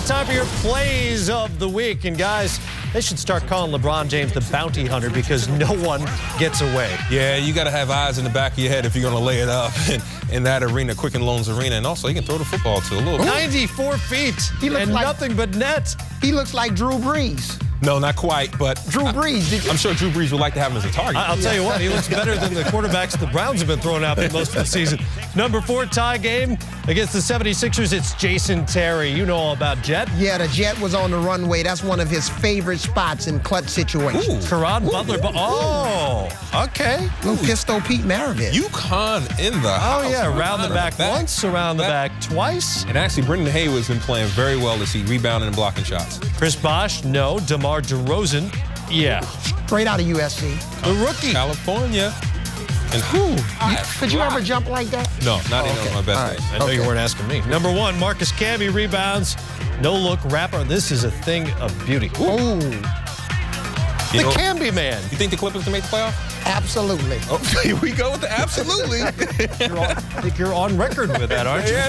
right, time for your plays of the week. And guys, they should start calling LeBron James the bounty hunter because no one gets away. Yeah, you got to have eyes in the back of your head if you're going to lay it up in, in that arena, Quicken Loans Arena. And also, he can throw the football to a little 94 feet He looks and like- nothing but net. He looks like Drew Brees. No, not quite, but Drew Brees. Did? I'm sure Drew Brees would like to have him as a target. I- I'll tell you what, he looks better than the quarterbacks the Browns have been throwing out there most of the season. Number four tie game against the 76ers, it's Jason Terry. You know all about Jet. Yeah, the jet was on the runway. That's one of his favorite spots in clutch situations. Caron Butler. but oh, okay. Little Pistol Pete Maravich. UConn in the Oh, house. yeah, around the back once, around the Back. back twice. And actually, Brendan Haywood's been playing very well this season, rebounding and blocking shots. Chris Bosh, no. DeMar DeRozan, yeah. Straight out of USC. The rookie. California. And Could you ever jump like that? No, not even okay. my best right. days. I know you weren't asking me. Number one, Marcus Camby rebounds. No look rapper. This is a thing of beauty. Ooh, You The know- Camby man. You think the Clippers can make the playoff? absolutely. Oh, here we go with the absolutely. You're on, I think you're on record with that, aren't you? yes,